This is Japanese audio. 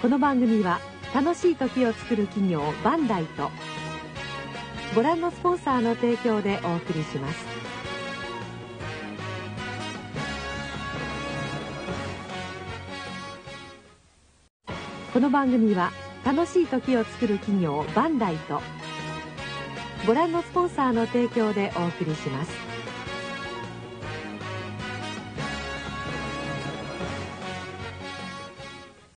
この番組は楽しい時を作る企業バンダイとご覧のスポンサーの提供でお送りします。この番組は楽しい時を作る企業バンダイとご覧のスポンサーの提供でお送りします。